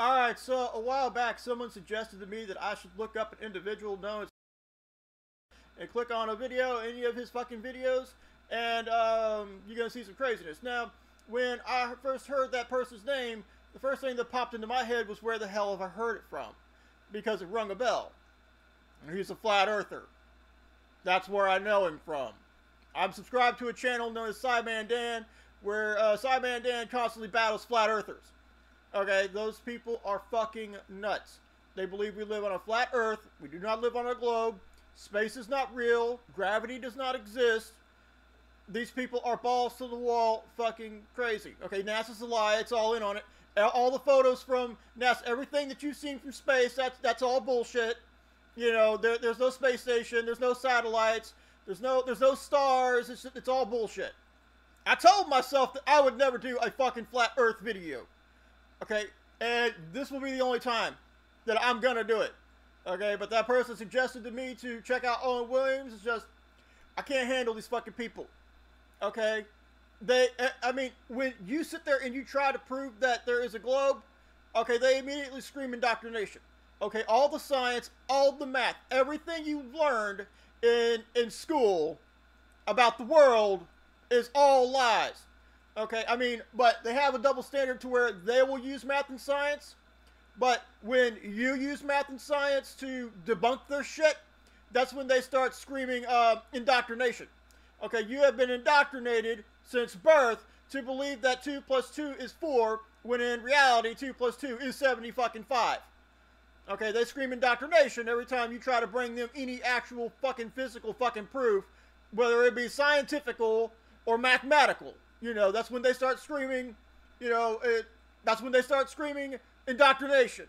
All right, so a while back, someone suggested to me that I should look up an individual known as and click on a video, any of his fucking videos, and um, you're gonna see some craziness. Now, when I first heard that person's name, the first thing that popped into my head was where the hell have I heard it from? Because it rung a bell. He's a flat earther. That's where I know him from. I'm subscribed to a channel known as SciManDan, where uh, SciManDan constantly battles flat earthers. Okay, those people are fucking nuts. They believe we live on a flat earth. We do not live on a globe. Space is not real. Gravity does not exist. These people are balls to the wall, fucking crazy. Okay, NASA's a lie. It's all in on it. All the photos from NASA, everything that you've seen from space, that's that's all bullshit. You know, there, there's no space station. There's no satellites. There's no there's no stars. It's it's all bullshit. I told myself that I would never do a fucking flat Earth video. Okay, and this will be the only time that I'm gonna do it. Okay, but that person suggested to me to check out Owen Williams. It's just I can't handle these fucking people. Okay, they I mean when you sit there and you try to prove that there is a globe, okay, they immediately scream indoctrination. Okay, all the science, all the math, everything you've learned in in school about the world is all lies. Okay, I mean, but they have a double standard to where they will use math and science, but when you use math and science to debunk their shit, that's when they start screaming uh, indoctrination. Okay, you have been indoctrinated since birth to believe that 2 plus 2 is 4, when in reality 2 plus 2 is 70 fucking 5. Okay, they scream indoctrination every time you try to bring them any actual fucking physical fucking proof, whether it be scientifical or mathematical. You know, that's when they start screaming, you know, it, that's when they start screaming indoctrination.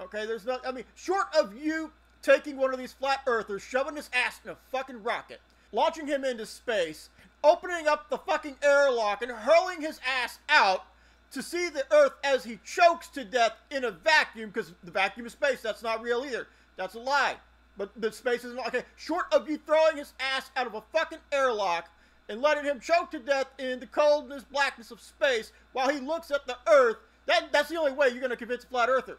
Okay, there's not, I mean, short of you taking one of these flat earthers, shoving his ass in a fucking rocket, launching him into space, opening up the fucking airlock and hurling his ass out to see the earth as he chokes to death in a vacuum, because the vacuum of space, that's not real either. That's a lie. But the space is not, okay, short of you throwing his ass out of a fucking airlock and letting him choke to death in the coldness, blackness of space while he looks at the earth, that, that's the only way you're going to convince a flat earther.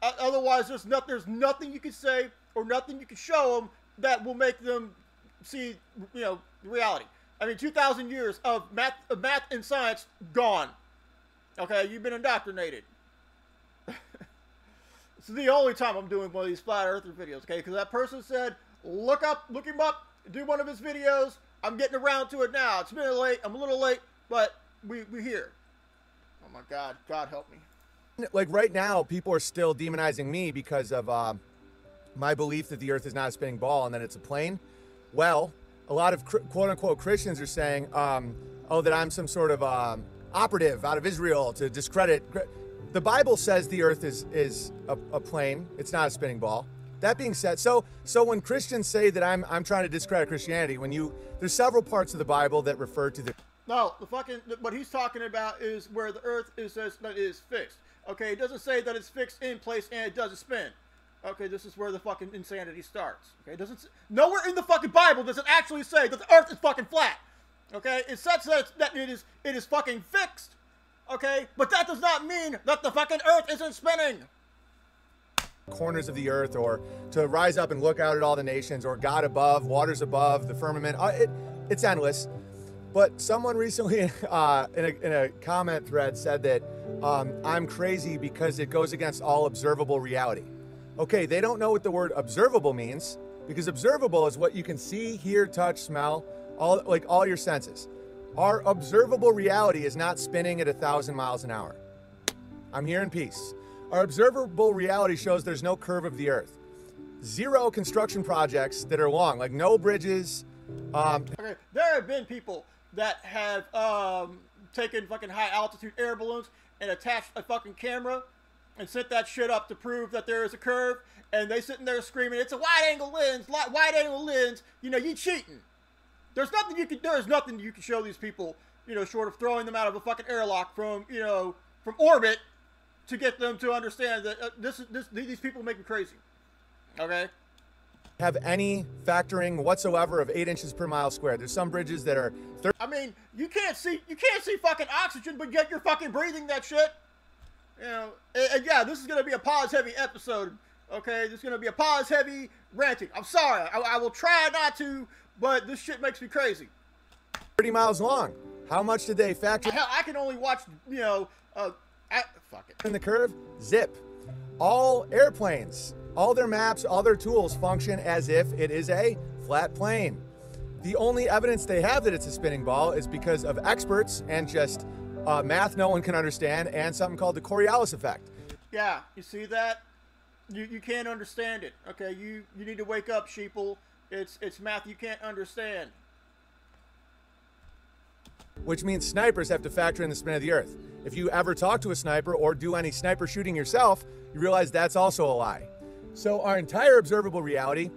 Uh, otherwise, there's, not, there's nothing you can say or nothing you can show them that will make them see, you know, reality. I mean, 2,000 years of math, of math and science gone. Okay, you've been indoctrinated. this is the only time I'm doing one of these flat earther videos, okay? Because that person said, look up, look him up, do one of his videos. I'm getting around to it now. It's been late. I'm a little late, but we we here. Oh my God, God help me. Like right now, people are still demonizing me because of uh, my belief that the Earth is not a spinning ball and that it's a plane. Well, a lot of quote unquote Christians are saying, um, oh, that I'm some sort of um, operative out of Israel to discredit. The Bible says the earth is is a, a, plane. It's not a spinning ball. That being said, so so when Christians say that I'm I'm trying to discredit Christianity, when you there's several parts of the Bible that refer to the no the fucking what he's talking about is where the earth is says that it is fixed. Okay, it doesn't say that it's fixed in place and it doesn't spin. Okay, this is where the fucking insanity starts. Okay, it doesn't nowhere in the fucking Bible does it actually say that the earth is fucking flat. Okay, it says that, that it is it is fucking fixed. Okay, but that does not mean that the fucking Earth isn't spinning. Corners of the earth, or to rise up and look out at all the nations, or God above, waters above, the firmament. Uh, it, it's endless. But someone recently uh, in, a, in, a, comment thread said that um, I'm crazy because it goes against all observable reality. Okay, they don't know what the word observable means because observable is what you can see, hear, touch, smell, all like all your senses. Our observable reality is not spinning at a thousand miles an hour. I'm here in peace. Our observable reality shows there's no curve of the earth. Zero construction projects that are long, like no bridges. Um, okay, there have been people that have um, taken fucking high altitude air balloons and attached a fucking camera and sent that shit up to prove that there is a curve, and they sitting there screaming, "It's a wide angle lens, wide angle lens." You know, you cheating. There's nothing you can. There's nothing you can show these people. You know, short of throwing them out of a fucking airlock from you know from orbit to get them to understand that uh, this this these people make me crazy. Okay. Have any factoring whatsoever of eight inches per mile squared. There's some bridges that are. 30- I mean, you can't see you can't see fucking oxygen, but yet you're fucking breathing that shit. You know, and, and yeah, this is gonna be a pause heavy episode. Okay, this is gonna be a pause heavy ranting. I'm sorry, I, I will try not to, but this shit makes me crazy. 30 miles long. How much did they factor Hell, I can only watch, you know, uh, Fuck it. in the curve? Zip. All airplanes, all their maps, all their tools function as if it is a flat plane. The only evidence they have that it's a spinning ball is because of experts and just uh, math no one can understand and something called the Coriolis effect. Yeah, you see that? You, you can't understand it. Okay, you you need to wake up, sheeple. It's it's math you can't understand. Which means snipers have to factor in the spin of the earth. If you ever talk to a sniper or do any sniper shooting yourself, you realize that's also a lie. So, our entire observable reality,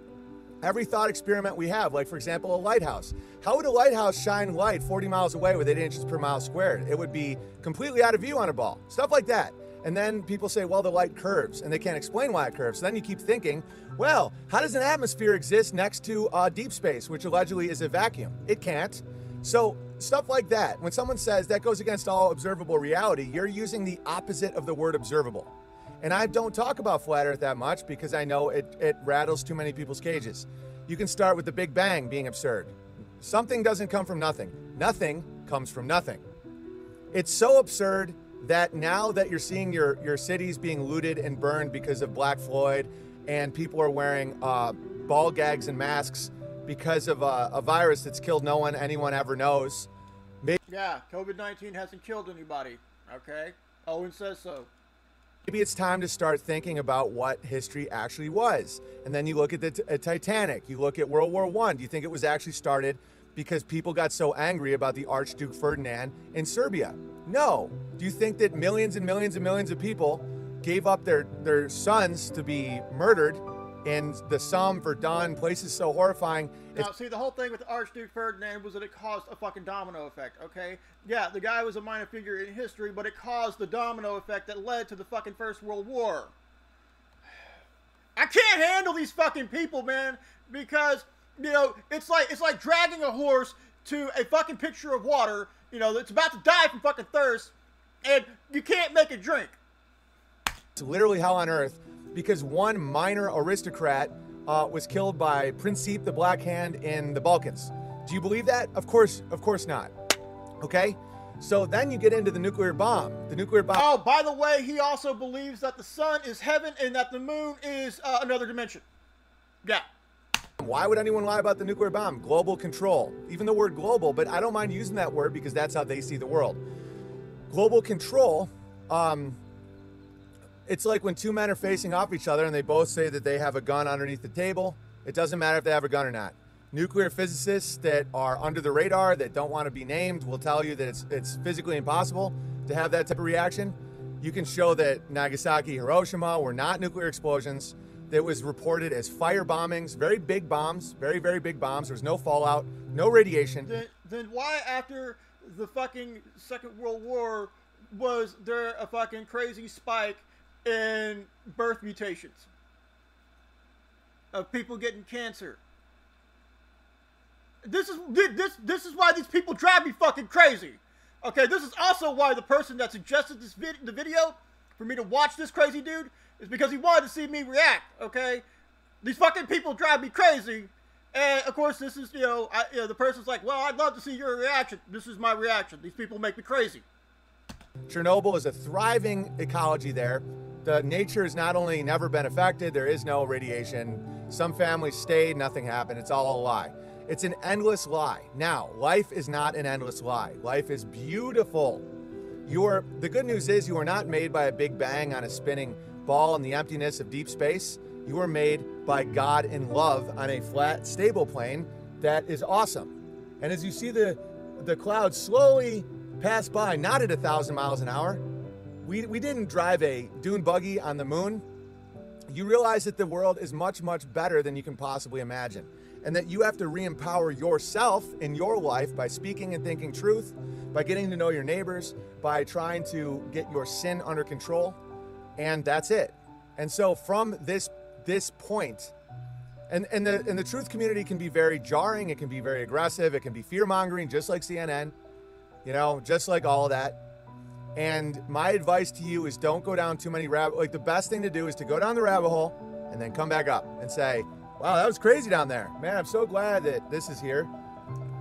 every thought experiment we have, like for example, a lighthouse. How would a lighthouse shine light 40 miles away with 8 inches per mile squared? It would be completely out of view on a ball. Stuff like that. And then people say, well, the light curves, and they can't explain why it curves. So then you keep thinking, well, how does an atmosphere exist next to uh, deep space, which allegedly is a vacuum? It can't. So, stuff like that. When someone says that goes against all observable reality, you're using the opposite of the word observable. And I don't talk about flat earth that much because I know it, it rattles too many people's cages. You can start with the Big Bang being absurd. Something doesn't come from nothing, nothing comes from nothing. It's so absurd that now that you're seeing your, your cities being looted and burned because of Black Floyd and people are wearing uh, ball gags and masks because of a, a virus that's killed no one anyone ever knows. Yeah, COVID 19 hasn't killed anybody. Okay? Owen says so. Maybe it's time to start thinking about what history actually was. And then you look at the t- uh, Titanic, you look at World War One. Do you think it was actually started because people got so angry about the Archduke Ferdinand in Serbia? No. Do you think that millions and millions and millions of people gave up their, their sons to be murdered in the Somme, Verdun, places so horrifying? Now, see, the whole thing with Archduke Ferdinand was that it caused a fucking domino effect, okay? Yeah, the guy was a minor figure in history, but it caused the domino effect that led to the fucking First World War. I can't handle these fucking people, man, because, you know, it's like it's like dragging a horse to a fucking pitcher of water, you know, that's about to die from fucking thirst, and you can't make it drink. It's literally hell on earth because one minor aristocrat uh, was killed by Princip the Black Hand in the Balkans. Do you believe that? Of course, of course not. Okay? So then you get into the nuclear bomb. The nuclear bomb. Oh, by the way, he also believes that the sun is heaven and that the moon is uh, another dimension. Yeah. Why would anyone lie about the nuclear bomb? Global control. Even the word global, but I don't mind using that word because that's how they see the world. Global control. Um, it's like when two men are facing off each other and they both say that they have a gun underneath the table. It doesn't matter if they have a gun or not. Nuclear physicists that are under the radar that don't want to be named will tell you that it's it's physically impossible to have that type of reaction. You can show that Nagasaki, Hiroshima were not nuclear explosions. That was reported as fire bombings, very big bombs, very very big bombs. There was no fallout, no radiation. Then, then why after the fucking Second World War was there a fucking crazy spike in birth mutations of people getting cancer? This is this this is why these people drive me fucking crazy. Okay, this is also why the person that suggested this vid- the video for me to watch this crazy dude is because he wanted to see me react. Okay, these fucking people drive me crazy, and of course this is you know, I, you know the person's like, well, I'd love to see your reaction. This is my reaction. These people make me crazy. Chernobyl is a thriving ecology there. The nature has not only never been affected, there is no radiation. Some families stayed, nothing happened. It's all a lie. It's an endless lie. Now, life is not an endless lie. Life is beautiful. You are the good news is you are not made by a big bang on a spinning ball in the emptiness of deep space. You are made by God in love on a flat, stable plane that is awesome. And as you see the the clouds slowly pass by, not at a thousand miles an hour, we, we didn't drive a dune buggy on the moon. You realize that the world is much, much better than you can possibly imagine. And that you have to re empower yourself in your life by speaking and thinking truth, by getting to know your neighbors, by trying to get your sin under control. And that's it. And so from this this point, and, and the and the truth community can be very jarring, it can be very aggressive, it can be fear mongering, just like CNN, you know, just like all that. And my advice to you is don't go down too many rabbit. Like the best thing to do is to go down the rabbit hole and then come back up and say, "Wow, that was crazy down there, man. I'm so glad that this is here."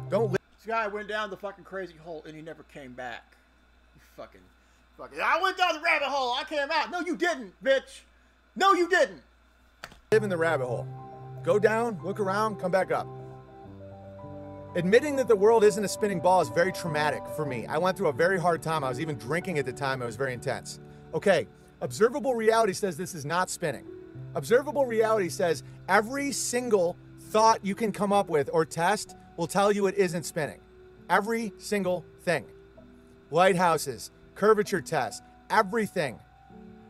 Don't. Li- This guy went down the fucking crazy hole and he never came back. You fucking, fucking. I went down the rabbit hole. I came out. No, you didn't, bitch. No, you didn't. live in the rabbit hole. Go down, look around, come back up. Admitting that the world isn't a spinning ball is very traumatic for me. I went through a very hard time. I was even drinking at the time. It was very intense. Okay, observable reality says this is not spinning. Observable reality says every single thought you can come up with or test will tell you it isn't spinning. Every single thing. Lighthouses, curvature tests, everything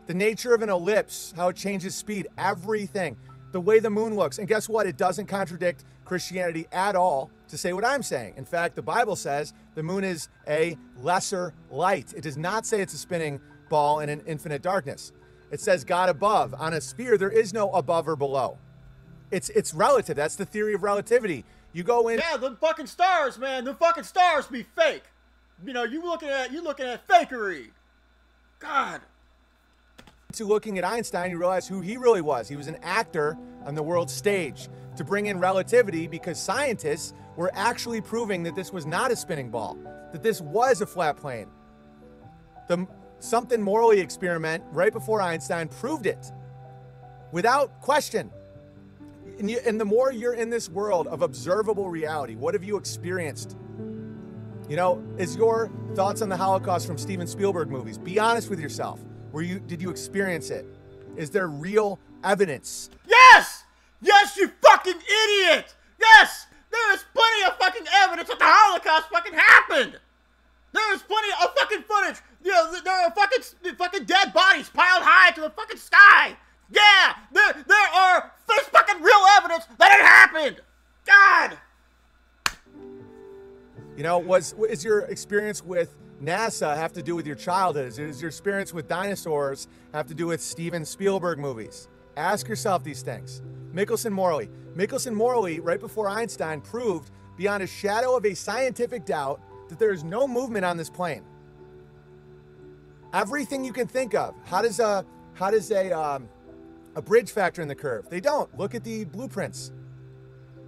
the nature of an ellipse, how it changes speed, everything, the way the moon looks. And guess what? It doesn't contradict Christianity at all to say what I'm saying. In fact, the Bible says the moon is a lesser light. It does not say it's a spinning ball in an infinite darkness. It says God above. On a sphere, there is no above or below. It's it's relative. That's the theory of relativity. You go in Yeah, the fucking stars, man. The fucking stars be fake. You know, you looking at you looking at fakery. God. To looking at Einstein, you realize who he really was. He was an actor on the world stage to bring in relativity because scientists were actually proving that this was not a spinning ball, that this was a flat plane. The Michelson Morley experiment right before Einstein proved it without question. And, you, and the more you're in this world of observable reality, what have you experienced? You know, is your thoughts on the Holocaust from Steven Spielberg movies? Be honest with yourself. Were you did you experience it? Is there real evidence? Yes! Yes, you fucking idiot! Yes! There is plenty of fucking evidence that the Holocaust fucking happened! There is plenty of fucking footage! You know, there are fucking fucking dead bodies piled high to the fucking sky! Yeah! There there are there's fucking real evidence that it happened! God! You know, was is your experience with NASA have to do with your childhood? Is, is your experience with dinosaurs have to do with Steven Spielberg movies? Ask yourself these things. Michelson Morley. Michelson Morley, right before Einstein, proved beyond a shadow of a scientific doubt that there is no movement on this plane. Everything you can think of. How does a how does a um, a bridge factor in the curve? They don't. Look at the blueprints.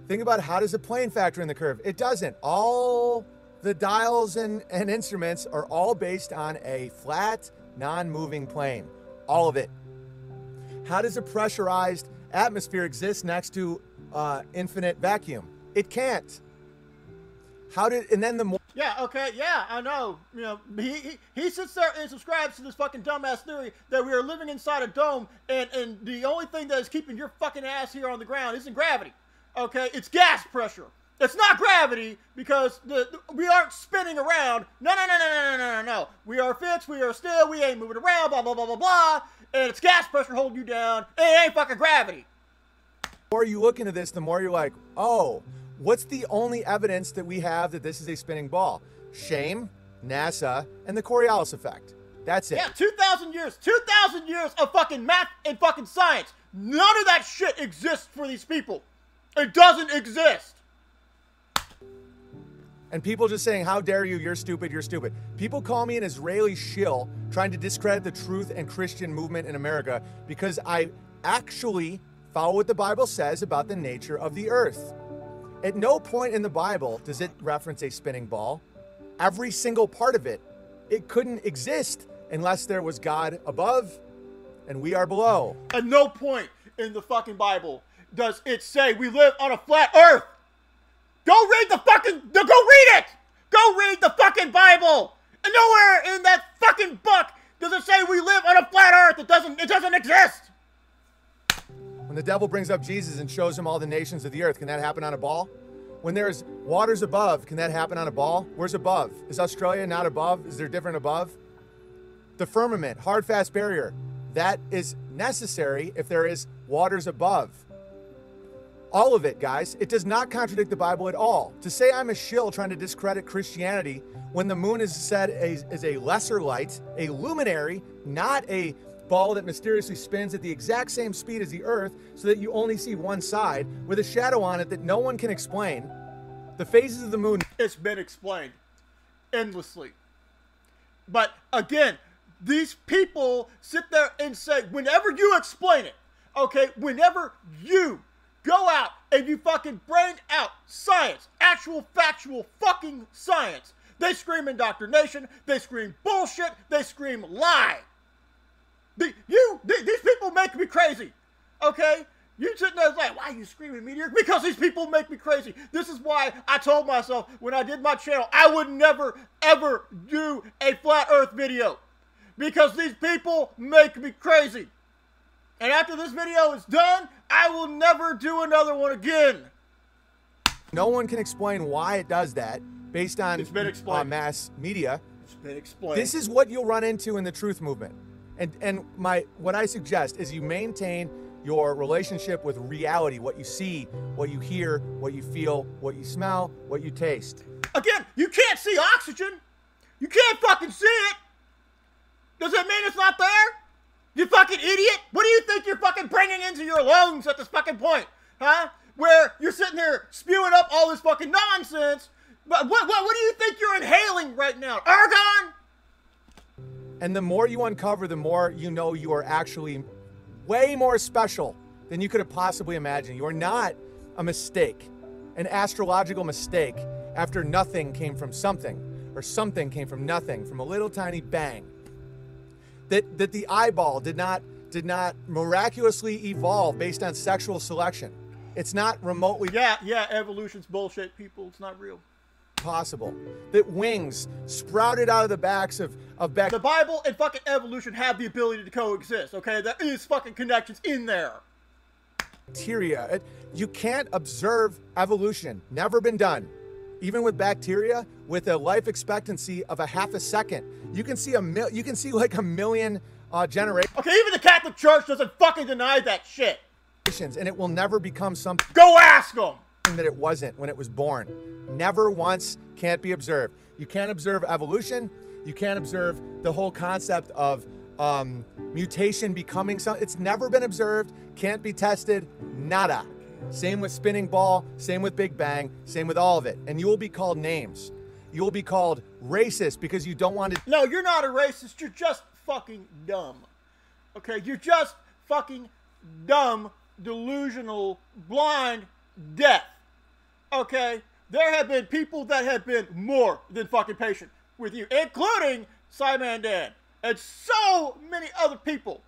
Think about how does a plane factor in the curve? It doesn't. All the dials and, and instruments are all based on a flat, non-moving plane. All of it. How does a pressurized atmosphere exist next to uh, infinite vacuum? It can't. How did and then the more Yeah, okay, yeah, I know. You know, he, he he sits there and subscribes to this fucking dumbass theory that we are living inside a dome, and and the only thing that is keeping your fucking ass here on the ground isn't gravity. Okay, it's gas pressure. It's not gravity because the, the, we aren't spinning around. No, no, no, no, no, no, no, no. We are fixed. We are still. We ain't moving around. Blah blah blah blah blah. And it's gas pressure holding you down. It ain't fucking gravity. The more you look into this, the more you're like, oh, what's the only evidence that we have that this is a spinning ball? Shame, NASA, and the Coriolis effect. That's it. Yeah, two thousand years. Two thousand years of fucking math and fucking science. None of that shit exists for these people. It doesn't exist. And people just saying, How dare you? You're stupid. You're stupid. People call me an Israeli shill trying to discredit the truth and Christian movement in America because I actually follow what the Bible says about the nature of the earth. At no point in the Bible does it reference a spinning ball. Every single part of it, it couldn't exist unless there was God above and we are below. At no point in the fucking Bible does it say we live on a flat earth. Go read the fucking. Go read it. Go read the fucking Bible. And nowhere in that fucking book does it say we live on a flat earth. It doesn't. It doesn't exist. When the devil brings up Jesus and shows him all the nations of the earth, can that happen on a ball? When there's waters above, can that happen on a ball? Where's above? Is Australia not above? Is there different above? The firmament, hard, fast barrier, that is necessary if there is waters above. All of it, guys. It does not contradict the Bible at all. To say I'm a shill trying to discredit Christianity when the moon is said is a lesser light, a luminary, not a ball that mysteriously spins at the exact same speed as the earth so that you only see one side with a shadow on it that no one can explain. The phases of the moon It's been explained endlessly. But again, these people sit there and say, whenever you explain it, okay, whenever you go out and you fucking brain out science, actual factual fucking science, they scream indoctrination, they scream bullshit, they scream lie. The, you, the, these people make me crazy, okay? You sitting there like, why are you screaming, Meteor? Because these people make me crazy. This is why I told myself when I did my channel, I would never, ever do a flat earth video. Because these people make me crazy. And after this video is done, I will never do another one again. No one can explain why it does that based on It's been explained. uh, mass media. It's been explained. This is what you'll run into in the truth movement. And and my what I suggest is you maintain your relationship with reality, what you see, what you hear, what you feel, what you smell, what you taste. Again, you can't see oxygen. You can't fucking see it. Does that mean it's not there? You fucking idiot! What do you think you're fucking bringing into your lungs at this fucking point? Huh? Where you're sitting here spewing up all this fucking nonsense. But what, what, what do you think you're inhaling right now? Argon? And the more you uncover, the more you know you are actually way more special than you could have possibly imagined. You are not a mistake, an astrological mistake after nothing came from something, or something came from nothing, from a little tiny bang. That, that the eyeball did not, did not miraculously evolve based on sexual selection. It's not remotely Yeah, yeah, evolution's bullshit, people. It's not real. possible. That wings sprouted out of the backs of, of back. The Bible and fucking evolution have the ability to coexist, okay? There is fucking connections in there. bacteria. You can't observe evolution. Never been done. Even with bacteria, with a life expectancy of a half a second, you can see a mil- you can see like a million uh, generations, Okay, even the Catholic Church doesn't fucking deny that shit. and it will never become something Go ask them. that it wasn't when it was born. Never once can't be observed. You can't observe evolution. You can't observe the whole concept of um, mutation becoming something. It's never been observed. Can't be tested. Nada. Same with spinning ball. Same with Big Bang. Same with all of it. And you will be called names. You will be called racist because you don't want to. No, you're not a racist. You're just fucking dumb. Okay, you're just fucking dumb, delusional, blind, deaf. Okay, there have been people that have been more than fucking patient with you, including SciManDan, and so many other people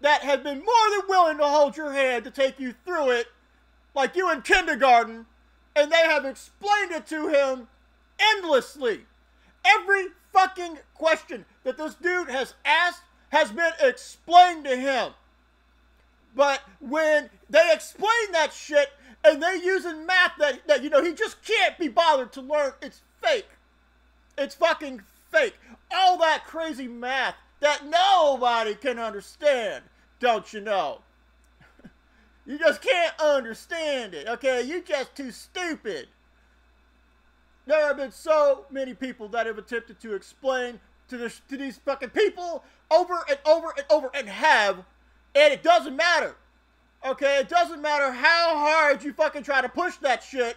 that have been more than willing to hold your hand to take you through it, like you in kindergarten, and they have explained it to him endlessly. Every fucking question that this dude has asked has been explained to him. But when they explain that shit and they using math that, that you know he just can't be bothered to learn, it's fake. It's fucking fake. All that crazy math that nobody can understand, don't you know? You just can't understand it, okay? You're just too stupid. There have been so many people that have attempted to explain to this to these fucking people over and over and over and have, and it doesn't matter. Okay, it doesn't matter how hard you fucking try to push that shit.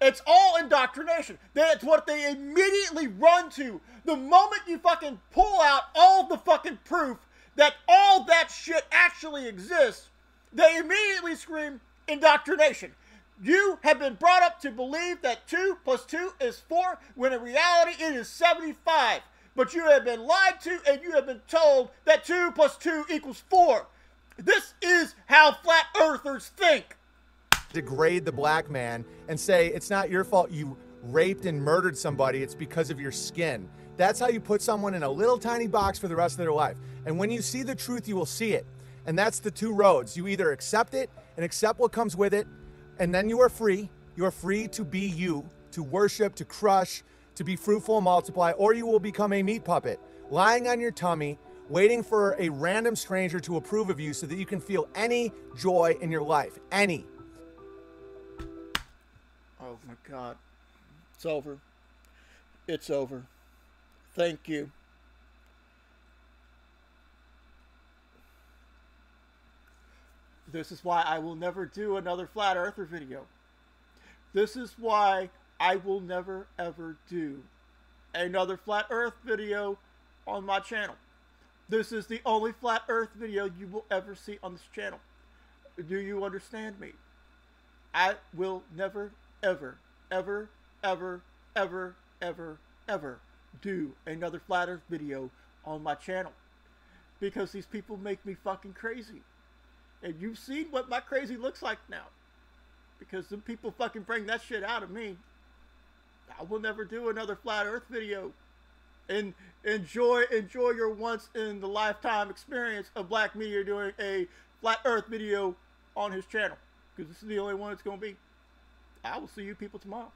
It's all indoctrination. That's what they immediately run to. The moment you fucking pull out all the fucking proof that all that shit actually exists, they immediately scream indoctrination. You have been brought up to believe that 2 plus 2 is 4, when in reality it is 75. But you have been lied to and you have been told that 2 plus 2 equals 4. This is how flat earthers think. degrade the black man and say it's not your fault you raped and murdered somebody it's because of your skin that's how you put someone in a little tiny box for the rest of their life and when you see the truth you will see it and that's the two roads you either accept it and accept what comes with it and then you are free you are free to be you to worship to crush to be fruitful and multiply or you will become a meat puppet lying on your tummy waiting for a random stranger to approve of you so that you can feel any joy in your life any Oh my god. It's over. It's over. Thank you. This is why I will never do another flat earther video. This is why I will never ever do another flat earth video on my channel. This is the only flat earth video you will ever see on this channel. Do you understand me? I will never, ever, ever, ever, ever, ever, ever do another flat earth video on my channel. Because these people make me fucking crazy. And you've seen what my crazy looks like now. Because some people fucking bring that shit out of me. I will never do another flat earth video. And enjoy enjoy your once in the lifetime experience of Black Meteor doing a flat earth video on his channel. Because this is the only one it's gonna be. I will see you people tomorrow.